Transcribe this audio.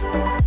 Thank